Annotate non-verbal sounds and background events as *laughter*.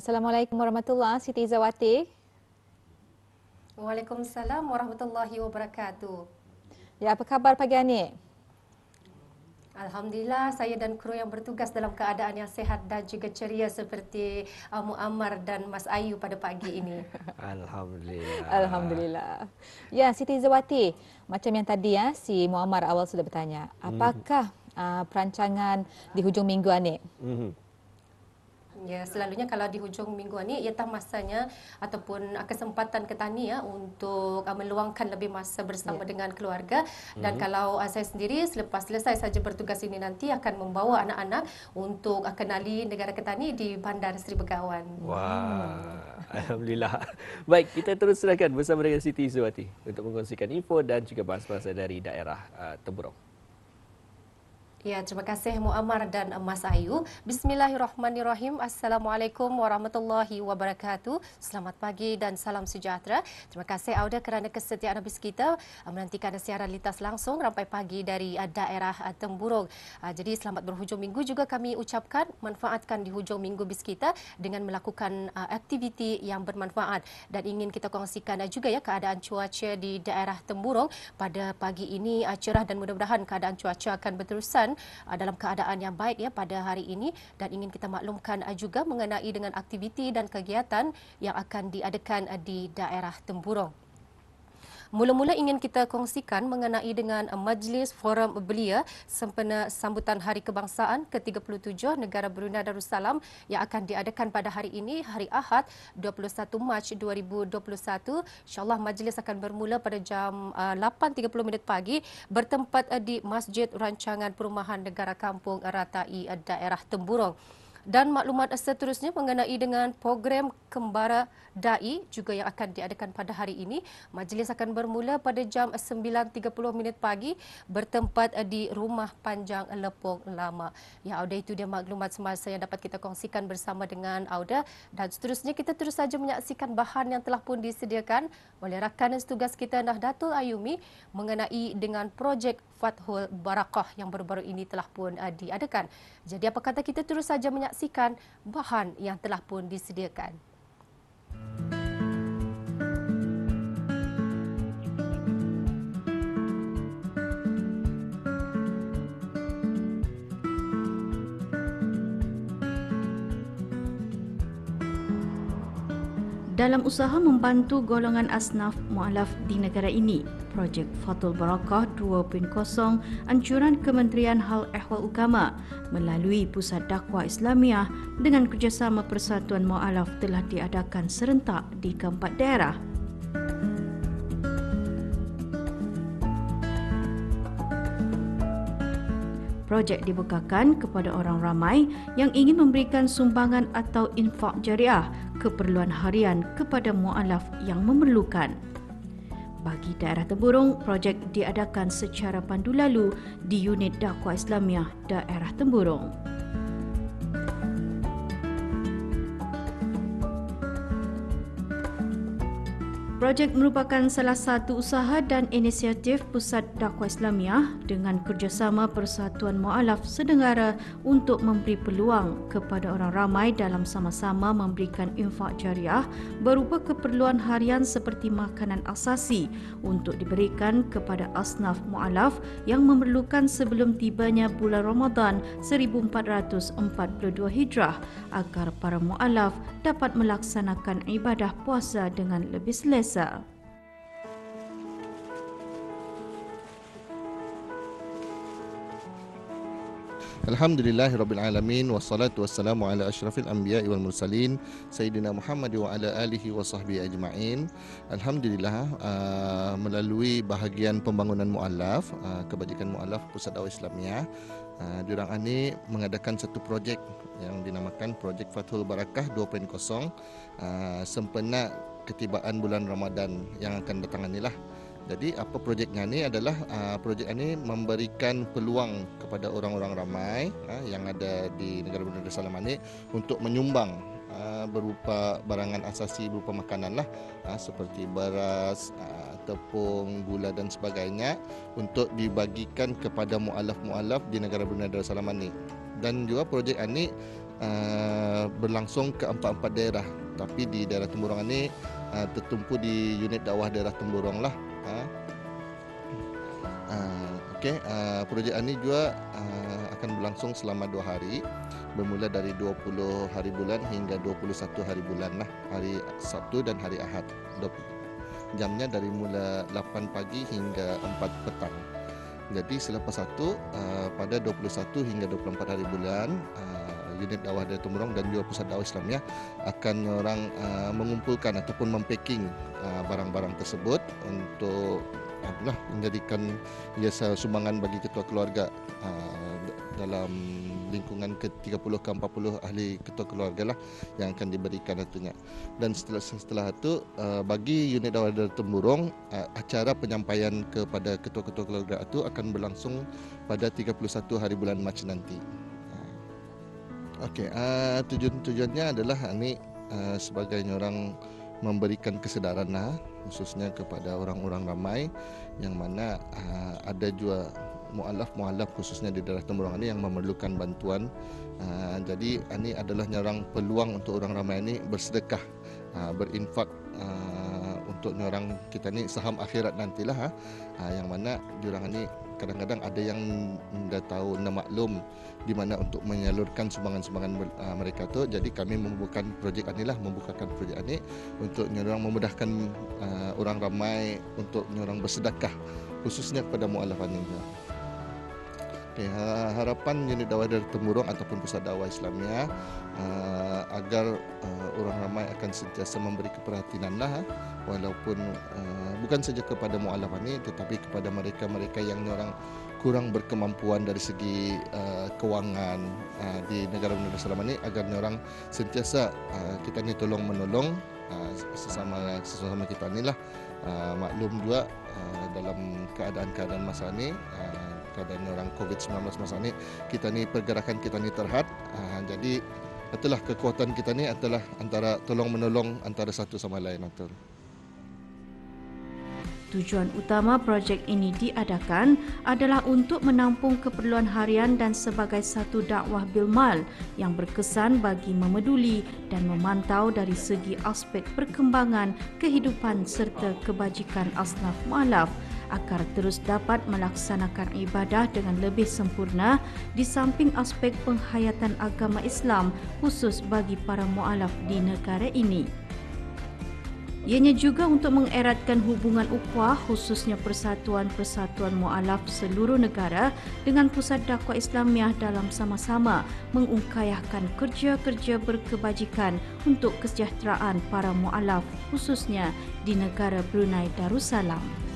Assalamualaikum warahmatullahi Siti Zawati. Waalaikumsalam warahmatullahi wabarakatuh. Ya, apa khabar pagi ini? Alhamdulillah saya dan kru yang bertugas dalam keadaan yang sehat dan juga ceria seperti uh, Muammar dan Mas Ayu pada pagi ini. *laughs* Alhamdulillah. Alhamdulillah. Ya, Siti Zawati, macam yang tadi ya si Muammar awal sudah bertanya, apakah mm. uh, perancangan di hujung minggu ini? Mm-hmm. Ya, selalunya kalau di hujung minggu ini ialah masanya ataupun kesempatan ketani ya untuk uh, meluangkan lebih masa bersama ya. dengan keluarga dan hmm. kalau uh, saya sendiri selepas selesai saja bertugas ini nanti akan membawa anak-anak untuk uh, kenali negara ketani di Bandar Seri Begawan. Wah, hmm. alhamdulillah. *laughs* Baik, kita terus serahkan bersama dengan Siti Zuwati untuk mengkongsikan info dan juga bahasa-bahasa dari daerah uh, Temburong. Ya, terima kasih Muammar dan Mas Ayu. Bismillahirrahmanirrahim. Assalamualaikum warahmatullahi wabarakatuh. Selamat pagi dan salam sejahtera. Terima kasih Auda kerana kesetiaan habis kita uh, menantikan siaran lintas langsung rampai pagi dari uh, daerah uh, Temburong. Jadi selamat berhujung minggu juga kami ucapkan manfaatkan di hujung minggu bis kita dengan melakukan aktiviti yang bermanfaat dan ingin kita kongsikan juga ya keadaan cuaca di daerah Temburong pada pagi ini cerah dan mudah-mudahan keadaan cuaca akan berterusan uh, dalam keadaan yang baik ya pada hari ini dan ingin kita maklumkan uh, juga mengenai dengan aktiviti dan kegiatan yang akan diadakan uh, di daerah Temburong. Mula-mula ingin kita kongsikan mengenai dengan Majlis Forum Belia sempena sambutan Hari Kebangsaan ke-37 negara Brunei Darussalam yang akan diadakan pada hari ini, hari Ahad 21 Mac 2021. InsyaAllah majlis akan bermula pada jam 8.30 uh, minit pagi bertempat uh, di Masjid Rancangan Perumahan Negara Kampung Ratai uh, daerah Temburong dan maklumat seterusnya mengenai dengan program Kembara Dai juga yang akan diadakan pada hari ini. Majlis akan bermula pada jam 9.30 minit pagi bertempat di Rumah Panjang Lepong Lama. Ya, Auda itu dia maklumat semasa yang dapat kita kongsikan bersama dengan Auda dan seterusnya kita terus saja menyaksikan bahan yang telah pun disediakan oleh rakan setugas kita Nahdlatul Ayumi mengenai dengan projek Fathul Barakah yang baru-baru ini telah pun uh, diadakan. Jadi apa kata kita terus saja menyaksikan bahan yang telah pun disediakan. dalam usaha membantu golongan asnaf mualaf di negara ini. Projek Fatul Barakah 2.0 anjuran Kementerian Hal Ehwal Ukama melalui Pusat Dakwah Islamiah dengan kerjasama Persatuan Mualaf telah diadakan serentak di keempat daerah. Projek dibukakan kepada orang ramai yang ingin memberikan sumbangan atau infak jariah keperluan harian kepada mualaf yang memerlukan. Bagi daerah Temburong, projek diadakan secara pandu lalu di unit dakwah Islamiah daerah Temburong. Projek merupakan salah satu usaha dan inisiatif Pusat Dakwah Islamiah dengan kerjasama Persatuan Mualaf Sedengara untuk memberi peluang kepada orang ramai dalam sama-sama memberikan infak jariah berupa keperluan harian seperti makanan asasi untuk diberikan kepada asnaf mualaf yang memerlukan sebelum tibanya bulan Ramadan 1442 Hijrah agar para mualaf dapat melaksanakan ibadah puasa dengan lebih selesa biasa. Alhamdulillahirrabbilalamin Wassalatu wassalamu ala ashrafil anbiya wal mursalin Sayyidina Muhammad wa ala alihi wa sahbihi ajma'in Alhamdulillah uh, Melalui bahagian pembangunan mu'alaf uh, Kebajikan mu'alaf Pusat Dawah Islamiyah uh, Diorang ini mengadakan satu projek Yang dinamakan Projek Fathul Barakah 2.0 uh, Sempena ketibaan bulan Ramadan yang akan datang inilah. Jadi apa projeknya ini adalah uh, projek ini memberikan peluang kepada orang-orang ramai uh, yang ada di negara Brunei Darussalam ini untuk menyumbang uh, berupa barangan asasi berupa makanan lah uh, seperti beras, uh, tepung, gula dan sebagainya untuk dibagikan kepada mualaf-mualaf di negara Brunei Darussalam ini. Dan juga projek ini uh, berlangsung ke empat-empat daerah tapi di daerah Temburong ini uh, tertumpu di unit dakwah daerah Temburong lah. Uh, uh, Okey, uh, projek ini juga uh, akan berlangsung selama dua hari. Bermula dari 20 hari bulan hingga 21 hari bulan lah. Hari Sabtu dan hari Ahad. Jamnya dari mula 8 pagi hingga 4 petang. Jadi selepas satu uh, pada 21 hingga 24 hari bulan uh, unit dakwah dari Tumurong dan juga pusat dakwah Islamiyah akan orang uh, mengumpulkan ataupun mempacking uh, barang-barang tersebut untuk adalah menjadikan jasa sumbangan bagi ketua keluarga uh, dalam lingkungan ke-30 ke 40 ahli ketua keluarga lah yang akan diberikan nantinya. Dan setelah setelah itu uh, bagi unit dawah dari Temburong uh, acara penyampaian kepada ketua-ketua keluarga itu akan berlangsung pada 31 hari bulan Mac nanti. Okey, uh, tujuan-tujuannya adalah ini uh, sebagai orang memberikan kesedaran lah khususnya kepada orang-orang ramai yang mana uh, ada juga mualaf-mualaf khususnya di daerah Temurang ini yang memerlukan bantuan. Uh, jadi ini adalah nyarang peluang untuk orang ramai ini bersedekah, uh, berinfak uh, untuk orang kita ni saham akhirat nantilah. Uh, yang mana diorang ini kadang-kadang ada yang dah tahu nak maklum di mana untuk menyalurkan sumbangan-sumbangan uh, mereka tu. Jadi kami membuka projek inilah membukakan projek ini untuk orang memudahkan uh, orang ramai untuk orang bersedekah khususnya kepada mualaf ini. Okay, harapan unit dakwah dari Temurong ataupun pusat dakwah Islamia uh, agar uh, orang ramai akan sentiasa memberi keperhatian lah walaupun uh, bukan saja kepada mualaf ini tetapi kepada mereka-mereka yang orang kurang berkemampuan dari segi uh, kewangan uh, di negara-negara selama ini agar orang sentiasa uh, kita ni tolong menolong uh, sesama sesama kita ni lah. Uh, maklum juga uh, dalam keadaan-keadaan masa ini uh, keadaan orang COVID-19 masa ini kita ni pergerakan kita ni terhad. Uh, jadi itulah kekuatan kita ni adalah antara tolong menolong antara satu sama lain betul Tujuan utama projek ini diadakan adalah untuk menampung keperluan harian dan sebagai satu dakwah bilmal yang berkesan bagi memeduli dan memantau dari segi aspek perkembangan kehidupan serta kebajikan asnaf mualaf agar terus dapat melaksanakan ibadah dengan lebih sempurna di samping aspek penghayatan agama Islam khusus bagi para mualaf di negara ini. Ianya juga untuk mengeratkan hubungan ukhuwah khususnya persatuan-persatuan mualaf seluruh negara dengan pusat dakwah Islamiah dalam sama-sama mengungkayahkan kerja-kerja berkebajikan untuk kesejahteraan para mualaf khususnya di negara Brunei Darussalam.